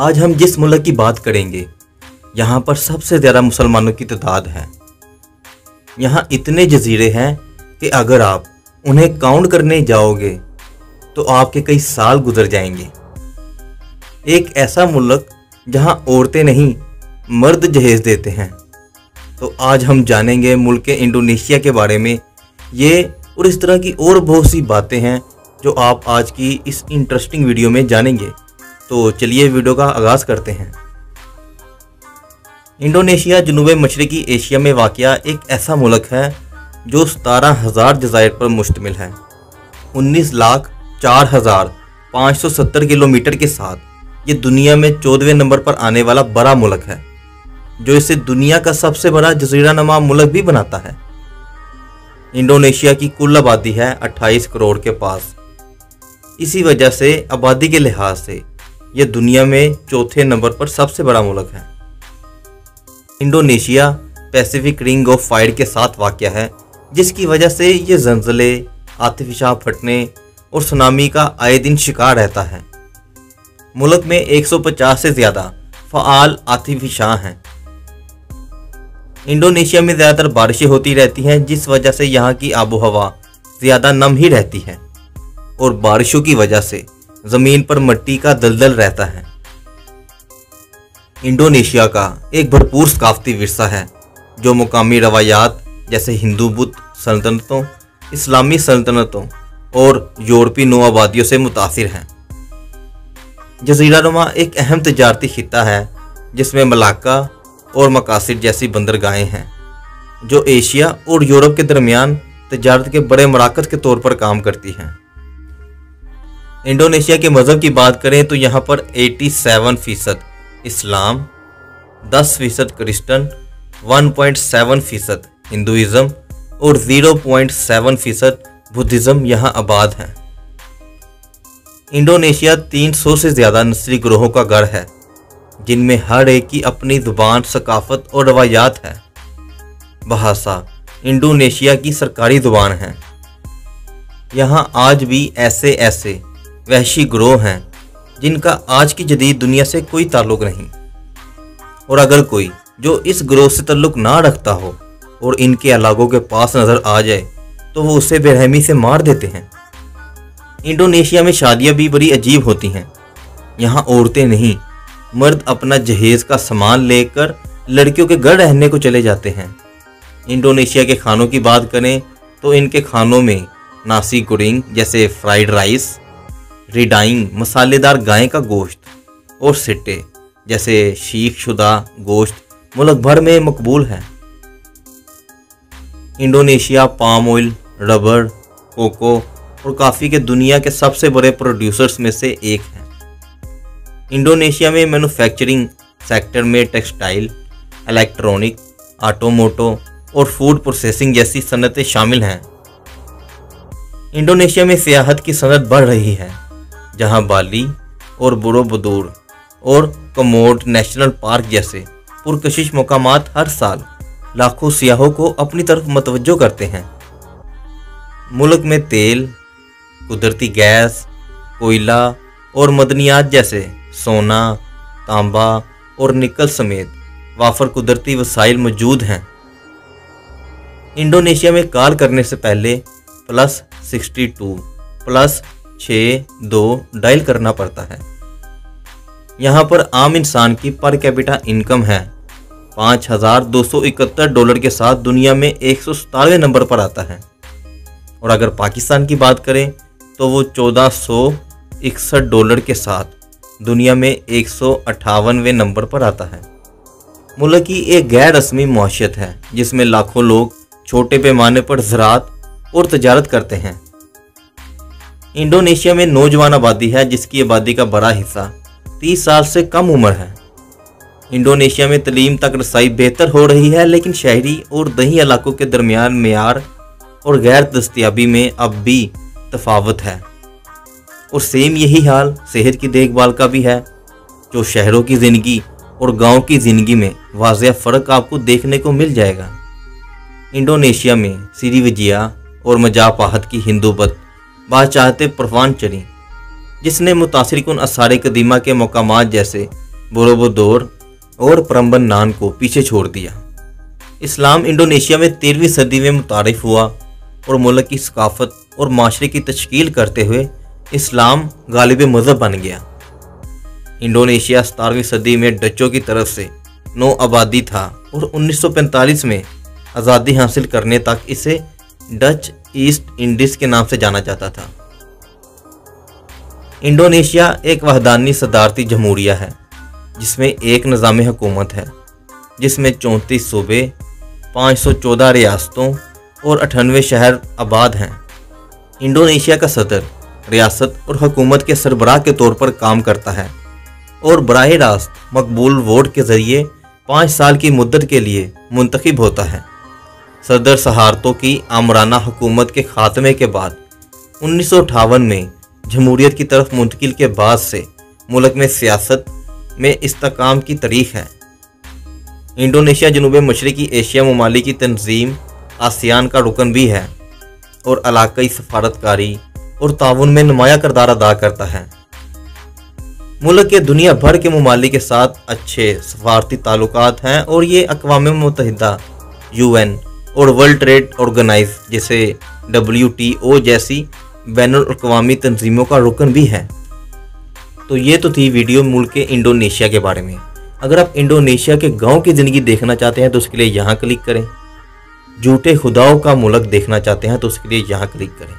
आज हम जिस मुल्क की बात करेंगे, यहाँ पर सबसे ज़्यादा मुसलमानों की तादाद है। यहाँ इतने जजीरे हैं कि अगर आप उन्हें काउंट करने जाओगे तो आपके कई साल गुजर जाएँगे। एक ऐसा मुल्क जहाँ औरतें नहीं मर्द जहेज देते हैं। तो आज हम जानेंगे मुल्क इंडोनेशिया के बारे में। ये और इस तरह की और बहुत सी बातें हैं जो आप आज की इस इंटरेस्टिंग वीडियो में जानेंगे। तो चलिए वीडियो का आगाज़ करते हैं। इंडोनेशिया जनूब मशरकी एशिया में वाक़ एक ऐसा मुल्क है जो सतारह हज़ार जजायर पर मुश्तमिल है। उन्नीस लाख चार हज़ार पाँच सौ सत्तर किलोमीटर के साथ ये दुनिया में चौदहवें नंबर पर आने वाला बड़ा मुल्क है, जो इसे दुनिया का सबसे बड़ा जजीरा नमा मुल्क भी बनाता है। इंडोनेशिया की कुल आबादी है 28 करोड़ के पास। इसी वजह से आबादी के लिहाज से यह दुनिया में चौथे नंबर पर सबसे बड़ा मुल्क है। Indonesia Pacific ring of fire के साथ वाक़ है, जिसकी वजह से ये जंजले आतिफिशा फटने और सुनामी का आए दिन शिकार रहता है। मुल्क में 150 से ज़्यादा फ़ाल आतिफिशा हैं। इंडोनेशिया में ज़्यादातर बारिशें होती रहती हैं, जिस वजह से यहाँ की आबो हवा ज़्यादा नम ही रहती है और बारिशों की वजह से ज़मीन पर मट्टी का दलदल रहता है। इंडोनेशिया का एक भरपूर सकाफती विरसा है, जो मुकामी रवायात जैसे हिंदू बुद्ध सल्तनतों, इस्लामी सल्तनतों और यूरोपीय नो आबादियों से मुतासर हैं। जजीरा नुमा एक अहम तजारती खत्ता है, जिसमें मलाका और मकासद जैसी बंदरगाहें हैं, जो एशिया और यूरोप के दरमियान तजारत के बड़े मराकज के तौर पर काम करती हैं। इंडोनेशिया के मज़हब की बात करें तो यहाँ पर 87 फ़ीसद इस्लाम 10 फ़ीसद क्रिश्चन 1.7 फ़ीसद हिंदुज़म और 0.7 फ़ीसद बुद्धिज़्म यहाँ आबाद हैं। इंडोनेशिया 300 से ज़्यादा नस्ली ग्रोहों का घर है, जिनमें हर एक की अपनी ज़ुबान, सकाफत और रवायात है। बहासा, इंडोनेशिया की सरकारी ज़ुबान है। यहाँ आज भी ऐसे ऐसे वहशी ग्रोह हैं, जिनका आज की जदीद दुनिया से कोई ताल्लुक नहीं। और अगर कोई जो इस ग्रोह से ताल्लुक ना रखता हो और इनके अलागों के पास नज़र आ जाए तो वो उसे बेरहमी से मार देते हैं। इंडोनेशिया में शादियाँ भी बड़ी अजीब होती हैं। यहाँ औरतें नहीं, मर्द अपना जहेज का सामान लेकर लड़कियों के घर रहने को चले जाते हैं। इंडोनेशिया के खानों की बात करें तो इनके खानों में नासी गुरिंग जैसे फ्राइड राइस रिडाइंग मसालेदार गाय का गोश्त और सिट्टे जैसे शीख शुदा गोश्त मुल्क भर में मकबूल है। Indonesia palm oil, rubber, cocoa और काफ़ी के दुनिया के सबसे बड़े प्रोड्यूसर्स में से एक है। इंडोनेशिया में मैन्युफैक्चरिंग सेक्टर में टेक्सटाइल इलेक्ट्रॉनिक ऑटोमोटो और फ़ूड प्रोसेसिंग जैसी सनतें शामिल हैं। इंडोनेशिया में सियाहत की सनत बढ़ रही है। जहाँ बाली और बुरोबदूर और कमोड नेशनल पार्क जैसे पुरकशिश मकाम हर साल लाखों सियाहों को अपनी तरफ़ मतवजो करते हैं। मुल्क में तेल, कुदरती गैस, कोयला और मदनियात जैसे सोना, तांबा और निकल समेत वाफर कुदरती वसाइल मौजूद हैं। इंडोनेशिया में कॉल करने से पहले प्लस सिक्सटी टू, प्लस छः दो डायल करना पड़ता है। यहाँ पर आम इंसान की पर कैपिटा इनकम है। पाँच हज़ार दो सौ इकहत्तर डॉलर के साथ दुनिया में एक सौ सतानवे नंबर पर आता है। और अगर पाकिस्तान की बात करें तो वो चौदह सौ इकसठ डॉलर के साथ दुनिया में एक सौ अट्ठावनवे नंबर पर आता है। मुल्क की एक गैर रस्मी मीशत है, जिसमें लाखों लोग छोटे पैमाने पर ज़रात और तजारत करते हैं। इंडोनेशिया में नौजवान आबादी है, जिसकी आबादी का बड़ा हिस्सा 30 साल से कम उम्र है। इंडोनेशिया में तलीम तक रसाई बेहतर हो रही है, लेकिन शहरी और दही इलाकों के दरमियान मैार और गैर दस्तियाबी में अब भी तफावत है। और सेम यही हाल सेहत की देखभाल का भी है, जो शहरों की ज़िंदगी और गाँव की ज़िंदगी में वाजह फ़र्क आपको देखने को मिल जाएगा। इंडोनेशिया में सीरी वजिया और मजापाहत की हिंदूबत बाचाहते परवान चली। जिसने मुतासर कन आसार कदीमा के मकाम जैसे बोरोबोदोर और परम्बन नान को पीछे छोड़ दिया। इस्लाम इंडोनेशिया में तेरहवीं सदी में मुतारफ हुआ और मुल्क की सकाफत और माशरे की तश्कील करते हुए इस्लाम गालिब मज़हब बन गया। इंडोनेशिया सतारहवीं सदी में डचों की तरफ़ से नौ आबादी था और 1945 में आज़ादी हासिल करने तक इसे डच ईस्ट इंडीज़ के नाम से जाना जाता था। इंडोनेशिया एक वहदानी सदारती जमहूरिया है, जिसमें एक निज़ाम हुकूमत है, जिसमें चौंतीस सूबे 514 रियासतों और अठानवे शहर आबाद हैं। इंडोनेशिया का सदर रियासत और हुकूमत के सरबराह के तौर पर काम करता है और बरह रास्त मकबूल वोट के ज़रिए पाँच साल की मुद्दत के लिए मुंतखब होता है। सदर सहारतों की आमराना हुकूमत के खात्मे के बाद, उन्नीस में जमहूरीत की तरफ़ मुंतकिल के बाद से मुल्क में सियासत में इस्तकाम की तारीख है। इंडोनेशिया जनूब मशरकी एशिया ममालिक की तंजीम आसियान का रुकन भी है और इलाकई सफारतकारी और ताउन में नुमाया करदार अदा करता है। मुल्क के दुनिया भर के ममालिक के साथ अच्छे सफारती ताल्लुक हैं और ये अकवा मुतहदा यू एन और वर्ल्ड ट्रेड ऑर्गेनाइज जैसे डब्ल्यू टी ओ जैसी बैन अवी तंजीमों का रुकन भी है। तो ये तो थी वीडियो मुल्क के इंडोनेशिया के बारे में। अगर आप इंडोनेशिया के गाँव की ज़िंदगी देखना चाहते हैं तो उसके लिए यहाँ क्लिक करें। झूठे खुदाओं का मुल्क देखना चाहते हैं तो उसके लिए यहाँ क्लिक करें।